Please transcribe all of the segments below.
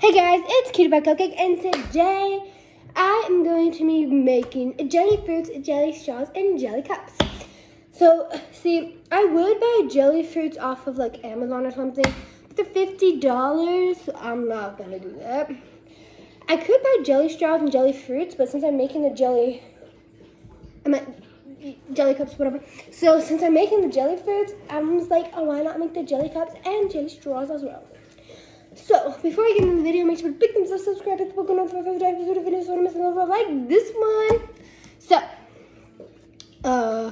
Hey guys, it's Cutie Pie Cupcake, and today I am going to be making jelly fruits, jelly straws, and jelly cups. So, see, I would buy jelly fruits off of like Amazon or something, but they're $50, so I'm not gonna do that. I could buy jelly straws and jelly fruits, but since I'm making the jelly, I meant jelly cups, whatever. So since I'm making the jelly fruits, I was like, oh, why not make the jelly cups and jelly straws as well? So, before I get into the video, make sure to big thumbs up, subscribe, hit the bell notification for every episode of videos so I don't miss another like this one. So, uh,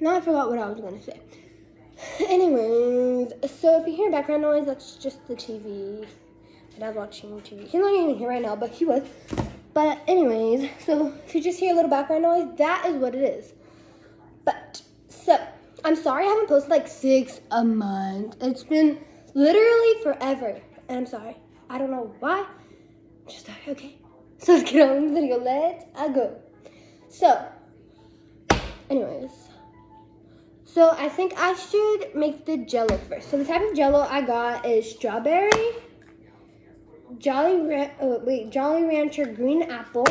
now I forgot what I was gonna say. Anyways, so if you hear background noise, that's just the TV. I was watching TV. He's not even here right now, but he was. But anyways, so if you just hear a little background noise, that is what it is. But, so, I'm sorry I haven't posted like six a month. It's been literally forever. I'm sorry. I don't know why. I'm just sorry, okay? So let's get on with the video. Let's uh, go. So, anyways. So I think I should make the jello first. So the type of jello I got is strawberry, Jolly Ra oh, wait, Jolly Rancher green apple,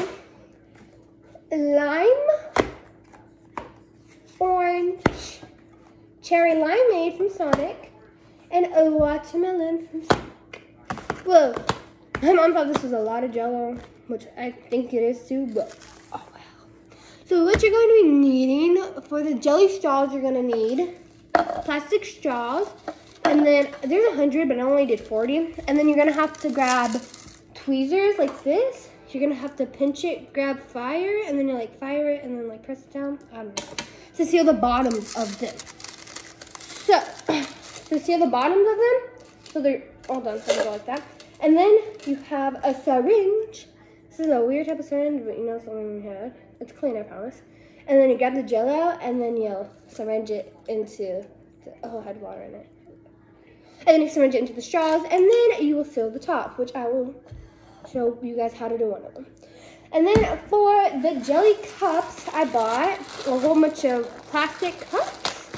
lime, orange, cherry limeade from Sonic, and a watermelon from Sonic. Whoa. My mom thought this was a lot of jello, which I think it is too, but oh well. So what you're going to be needing for the jelly straws, you're gonna need plastic straws, and then there's a hundred, but I only did 40. And then you're gonna have to grab tweezers like this. You're gonna have to pinch it, grab fire, and then you like fire it, and then like press it down. I don't know. To seal the bottoms of them. So, to seal the bottoms of them, so they're all done, so they go like that. And then you have a syringe. This is a weird type of syringe, but you know something we had. It's clean, I promise. And then you grab the jello, and then you syringe it into, the, I had water in it. And then you syringe it into the straws, and then you will seal the top, which I will show you guys how to do one of them. And then for the jelly cups, I bought a whole bunch of plastic cups.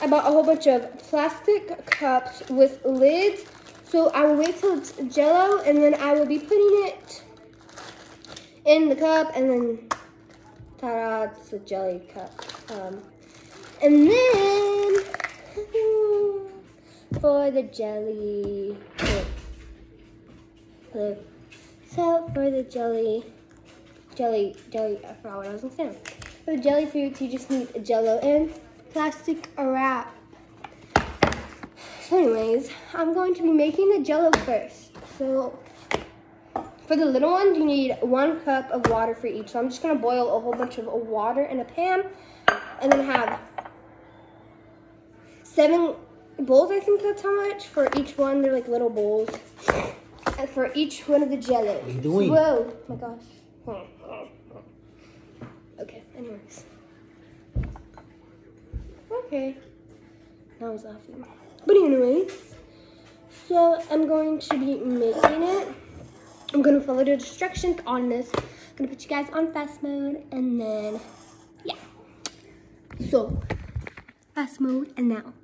I bought a whole bunch of plastic cups with lids so I will wait till it's jello and then I will be putting it in the cup and then ta-da, it's a jelly cup. Um, and then for the jelly, so for the jelly, jelly, jelly, I forgot what I was gonna say. For the jelly fruits, you just need a jello and plastic wrap. So anyways, I'm going to be making the jello first. So for the little ones, you need one cup of water for each. So I'm just gonna boil a whole bunch of water in a pan and then have seven bowls, I think that's how much, for each one. They're like little bowls. And for each one of the jello. What are you doing? Whoa, my gosh. Okay, anyways. Okay. Now he's laughing. But anyway, so I'm going to be making it. I'm gonna follow the instructions on this. I'm gonna put you guys on fast mode and then, yeah. So, fast mode and now.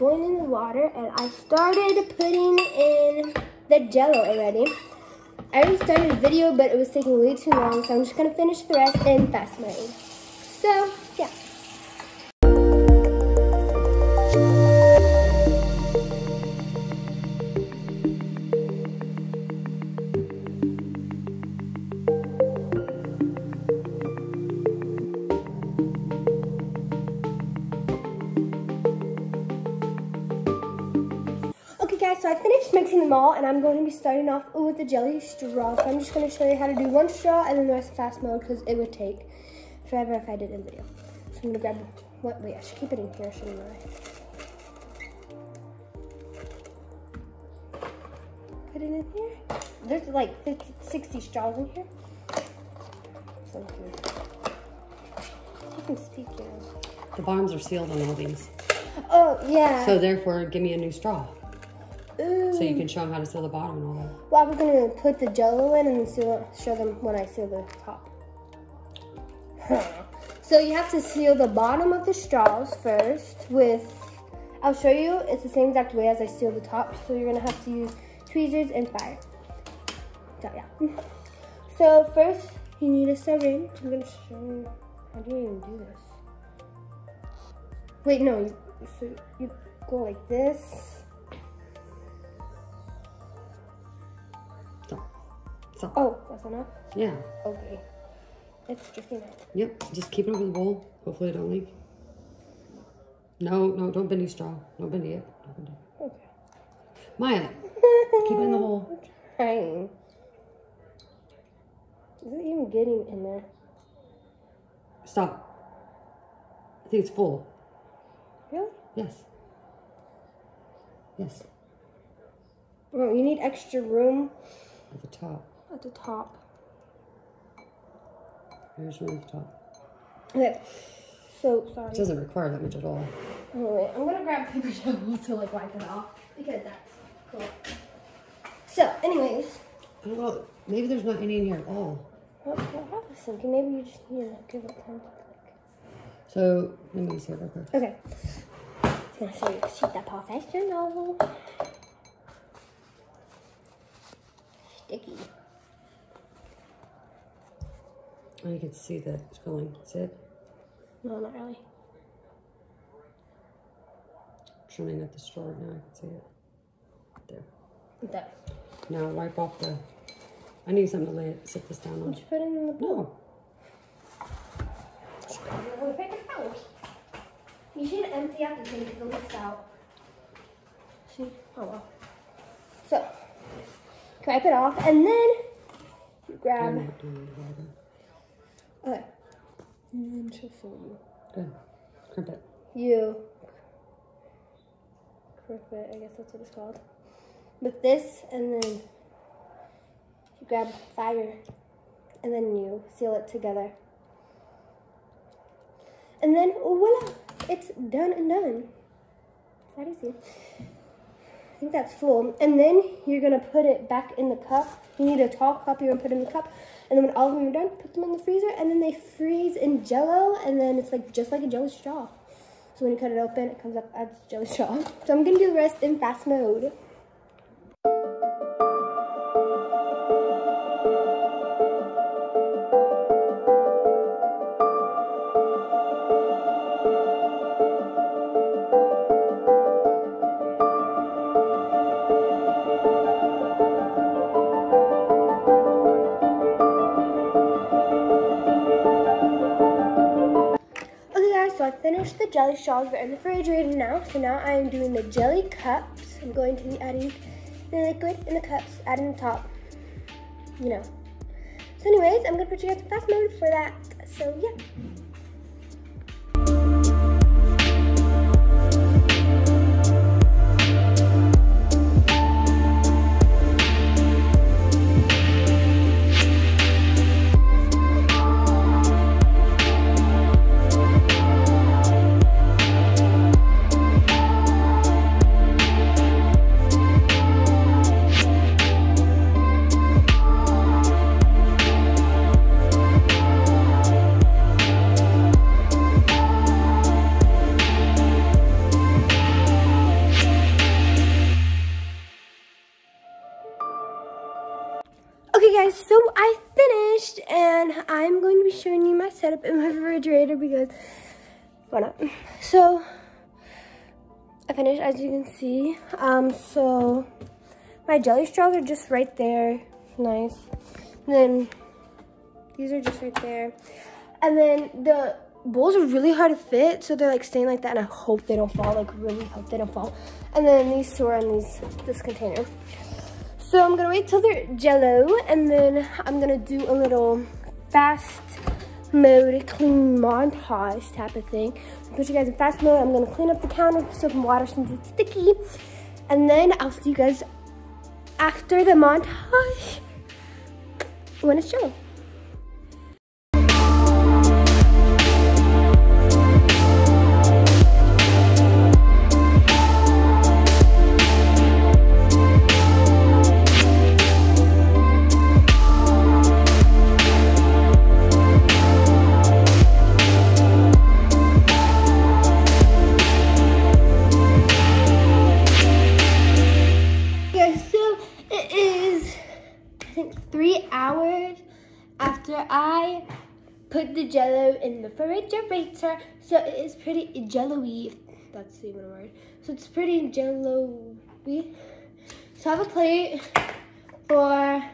Boiling the water and I started putting in the jello already. I already started the video, but it was taking way too long, so I'm just gonna finish the rest in fast mode. So, mixing them all and I'm going to be starting off with the jelly straw. So I'm just going to show you how to do one straw and then the rest fast mode because it would take forever if I did in video. So I'm going to grab, what, wait, I should keep it in here, shouldn't I? put it in here. There's like 50, 60 straws in here. So you can speak. The bottoms are sealed on all these. Oh, yeah. So therefore, give me a new straw. So you mm. can show them how to seal the bottom and all that. Well, I'm gonna put the jello in and then seal, show them when I seal the top. so you have to seal the bottom of the straws first with, I'll show you, it's the same exact way as I seal the top. So you're gonna have to use tweezers and fire. So yeah. So first you need a syringe. I'm gonna show you, how do you even do this? Wait, no, you, so you go like this. So Oh, that's enough? yeah. Okay. It's dripping out. Yep. Just keep it over the bowl. Hopefully it don't leak. No, no, don't bendy straw. Don't bendy it. Don't bend it. Okay. Maya, keep it in the hole. Trying. Is it even getting in there? Stop. I think it's full. Really? Yes. Yes. Well, you need extra room At the top. At the top. There's room at the top. Okay. So sorry. It doesn't require that much at all. Wait. I'm gonna grab paper towel to like wipe it off because that's cool. So, anyways, I don't know. Maybe there's not any in here at all. what, what I was thinking, maybe you just need to give it time to like. So let me see it real quick. Okay. Just gonna show you sheet that professional. Sticky. Oh, you can see the filling. See it? No, not really. Trimming at the straw now. I can see it. There. That. Now wipe off the. I need something to lay it, sit this down on. Did you put it in the bowl? No. You should empty out the thing because it leaks out. See? Oh well. So, wipe it off and then you grab. I'm not doing it right now. Okay. And then she'll show you. Good. Crimp it. You. Crimp it, I guess that's what it's called. With this, and then you grab fire, and then you seal it together. And then oh, voila, it's done and done. It's that easy. Think that's full. And then you're gonna put it back in the cup. You need a tall cup you're gonna put in the cup. And then when all of them are done, put them in the freezer and then they freeze in jello and then it's like just like a jelly straw. So when you cut it open, it comes up as jelly straw. So I'm gonna do the rest in fast mode. Jelly straws. They're in the refrigerator now. So now I am doing the jelly cups. I'm going to be adding the liquid in the cups, adding the top. You know. So anyways, I'm gonna put you guys in fast mode for that. So yeah. I'm going to be showing you my setup in my refrigerator because why not? So I finished as you can see. Um so my jelly straws are just right there. Nice. And then these are just right there. And then the bowls are really hard to fit, so they're like staying like that and I hope they don't fall, like really hope they don't fall. And then these two are in these this container. So I'm gonna wait till they're jello and then I'm gonna do a little fast mode clean montage type of thing. Put you guys in fast mode. I'm gonna clean up the counter with soap and water since it's sticky. And then I'll see you guys after the montage when it's jello. In the refrigerator. So it is pretty jello-y, that's even a word. So it's pretty jello-y. So I have a plate for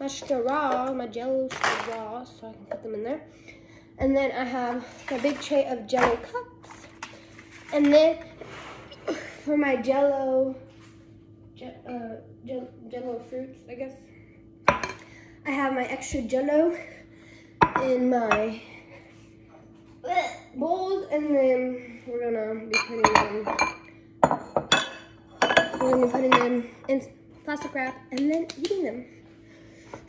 my straw, my jello straw, so I can put them in there. And then I have a big tray of jello cups. And then for my jello Je- uh, jell- jello fruits, I guess. I have my extra jello in my bowls, and then we're gonna be putting them. We're gonna be putting them in plastic wrap and then eating them.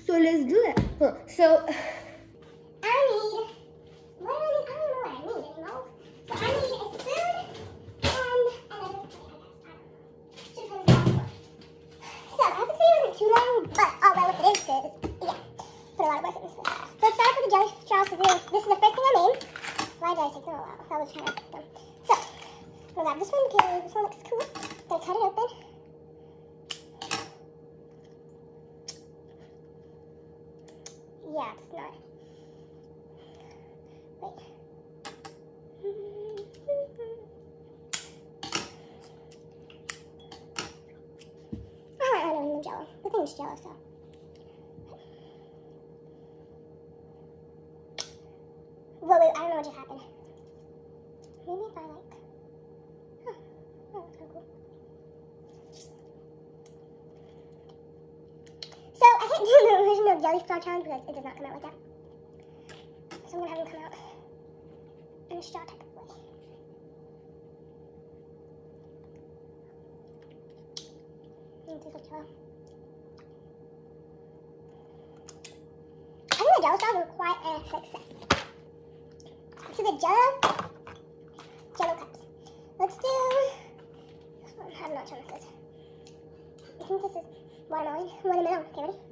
So let's do that. Huh. So I need. I? I don't know I. So I need a spoon and another plate, I guess. Put it on. So I have to say wasn't too long, but all my work it is good. Yeah, put a lot of work in this. So let's start with the jelly straws. This this is the first thing I made. Why did I take so long? That was kind of dumb. So I'm gonna grab this one because this one looks cool. Gonna cut it open. Yeah, it's not. Wait. I don't know jello. The thing's jello, so. Whoa, wait, I don't know what just happened. Maybe if I like. Huh. Oh, that's. So I can't do original jelly straw challenge because it does not come out like that. So I'm gonna have them come out in a straw type of way. I think the jello straws were quite a success. So the jello, jello cups. Let's do. I'm not sure this is. I think this is watermelon. Watermelon. Okay, ready?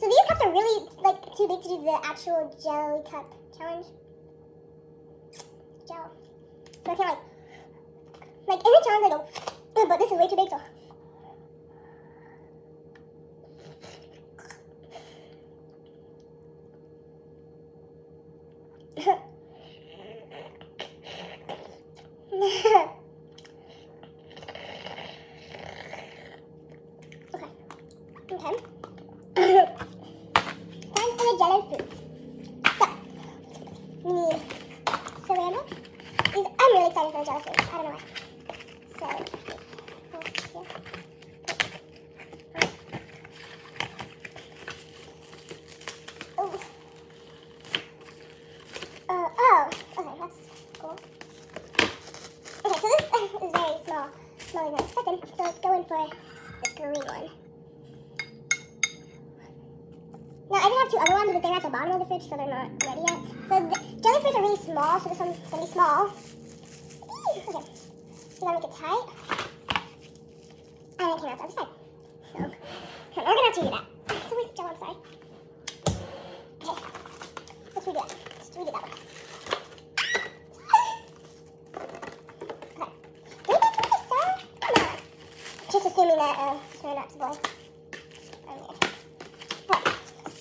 So these cups are really like too big to do the actual jelly cup challenge. Jello. So I can't like like in the challenge I go, but this is way too big so. okay. Okay. Time for the jello fruits. So, we need ceramic. These, I'm really excited for the jello fruits. I don't know why. So, oh, here. Oh. Uh, oh, okay, that's Okay, so this is very small, smaller than expected. So let's go in for this green one. Now I did have two other ones, but they're at the bottom of the fridge, so they're not ready yet. So the jellyfish are really small, so this one's gonna be small. Okay, so gotta make it tight. And it came out the other side. So, we're gonna have to redo that. It's a waste of jello, I'm sorry. Okay, let's redo that. Let's redo that one. Okay. Do we need to make a sound? Come on. Just assuming that uh, we're not to.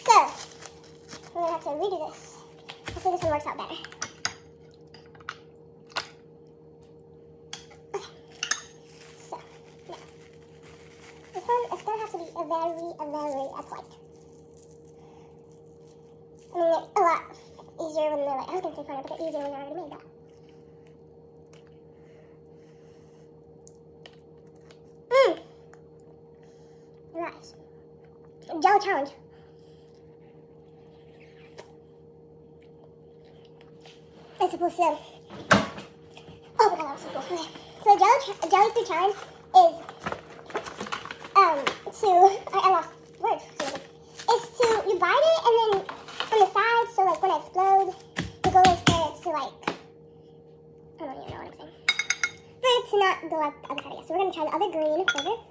So, have to redo this. Hopefully this one works out better. Okay. So, now. This one is gonna have to be a very, a very upright. I mean, they're a lot easier when they're like, I was gonna say funner, but they're easier when they're already made, but. Mmm! Nice. Jello challenge. It's supposed to. Oh my god, that was so cool. Okay. So jello ch- jelly food challenge is um to, I, I lost words, is to, you bite it and then on the sides, so like when it explodes, the goal is for it to like, I don't even know what I'm saying. For it to not go out the other side, I guess. So we're gonna try the other green flavor.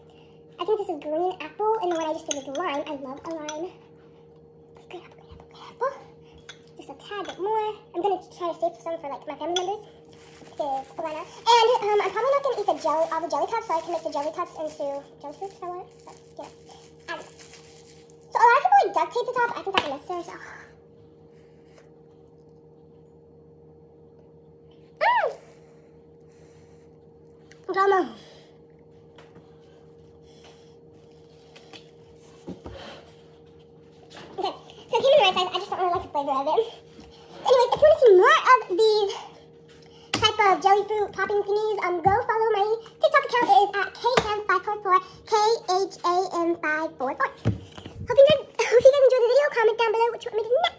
I think this is green apple, and the one I just did is lime. I love a lime. Green apple, green apple, green apple. Just a tad bit more. I'm gonna try to save some for like my family members. Because why? And um, I'm probably not gonna eat the jelly, all the jelly cups, so I can make the jelly cups into jelly I want. But don't know. So a lot of people like duct tape the top. I think that's unnecessary. So. Mm. Drama. of. Anyways, if you want to see more of these type of jelly fruit popping thingies, um, go follow my TikTok account. It is at kham544, kham544. Hope you, guys, hope you guys enjoyed the video. Comment down below what you want me to do next.